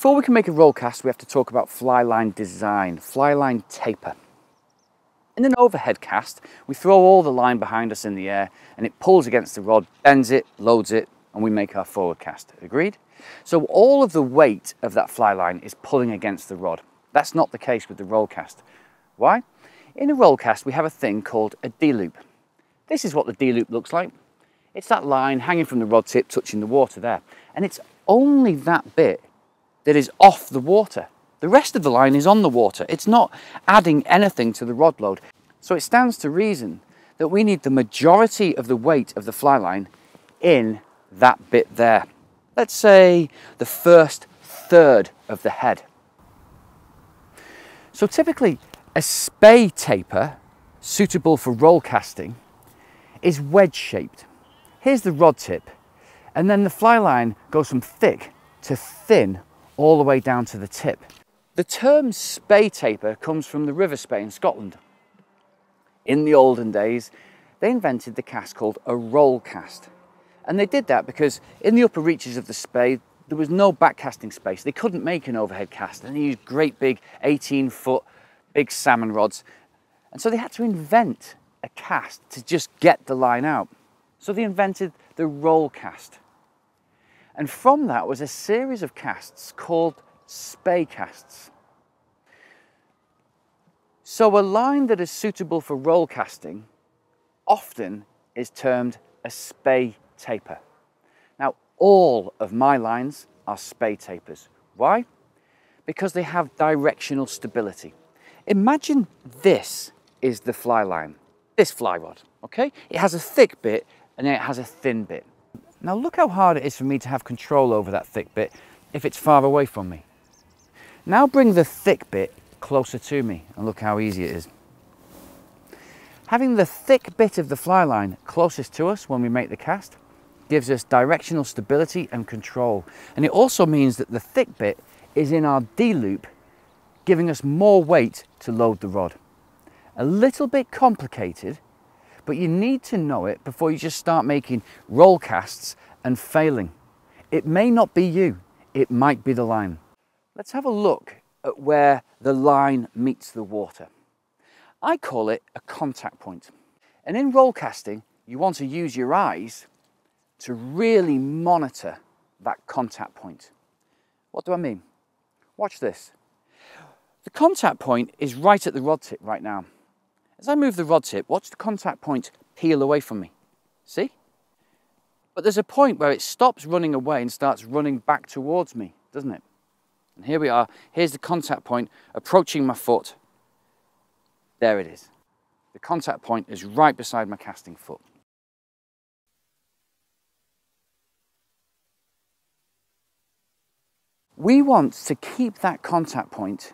Before we can make a roll cast, we have to talk about fly line design, fly line taper. In an overhead cast, we throw all the line behind us in the air and it pulls against the rod, bends it, loads it, and we make our forward cast. Agreed? So all of the weight of that fly line is pulling against the rod. That's not the case with the roll cast. Why? In a roll cast, we have a thing called a D-loop. This is what the D-loop looks like. It's that line hanging from the rod tip, touching the water there. And it's only that bit that is off the water. The rest of the line is on the water. It's not adding anything to the rod load. So it stands to reason that we need the majority of the weight of the fly line in that bit there. Let's say the first third of the head. So typically a spey taper suitable for roll casting is wedge shaped. Here's the rod tip and then the fly line goes from thick to thin all the way down to the tip. The term spey taper comes from the River Spey in Scotland. In the olden days, they invented the cast called a roll cast. And they did that because in the upper reaches of the Spey, there was no backcasting space. They couldn't make an overhead cast and they used great big 18 foot big salmon rods. And so they had to invent a cast to just get the line out. So they invented the roll cast. And from that was a series of casts called spey casts. So a line that is suitable for roll casting often is termed a spey taper. Now, all of my lines are spey tapers. Why? Because they have directional stability. Imagine this is the fly line, this fly rod, okay? It has a thick bit and then it has a thin bit. Now look how hard it is for me to have control over that thick bit if it's far away from me. Now bring the thick bit closer to me and look how easy it is. Having the thick bit of the fly line closest to us when we make the cast gives us directional stability and control. And it also means that the thick bit is in our D-loop, giving us more weight to load the rod. A little bit complicated, but you need to know it before you just start making roll casts and failing. It may not be you, it might be the line. Let's have a look at where the line meets the water. I call it a contact point. And in roll casting, you want to use your eyes to really monitor that contact point. What do I mean? Watch this. The contact point is right at the rod tip right now. As I move the rod tip, watch the contact point peel away from me. See? But there's a point where it stops running away and starts running back towards me, doesn't it? And here we are. Here's the contact point approaching my foot. There it is. The contact point is right beside my casting foot. We want to keep that contact point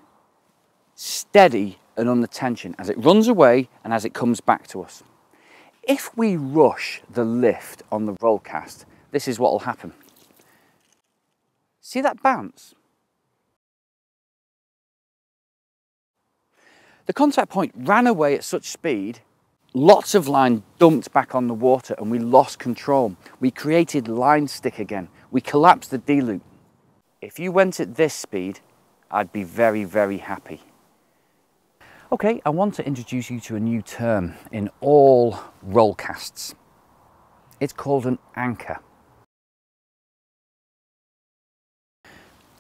steady and under tension as it runs away and as it comes back to us. If we rush the lift on the roll cast, this is what will happen. See that bounce? The contact point ran away at such speed, lots of line dumped back on the water and we lost control. We created line stick again. We collapsed the D-loop. If you went at this speed, I'd be very, very happy. Okay, I want to introduce you to a new term in all roll casts. It's called an anchor.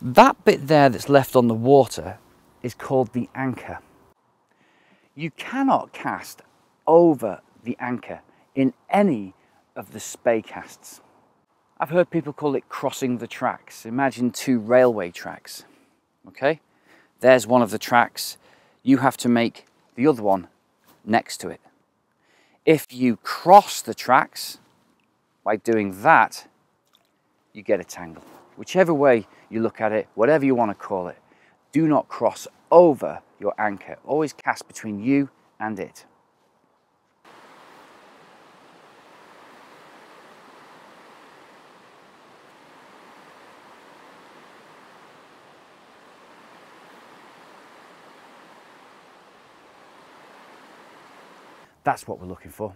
That bit there that's left on the water is called the anchor. You cannot cast over the anchor in any of the spey casts. I've heard people call it crossing the tracks. Imagine two railway tracks, okay? There's one of the tracks you have to make the other one next to it. If you cross the tracks by doing that, you get a tangle. Whichever way you look at it, whatever you want to call it, do not cross over your anchor. Always cast between you and it. That's what we're looking for.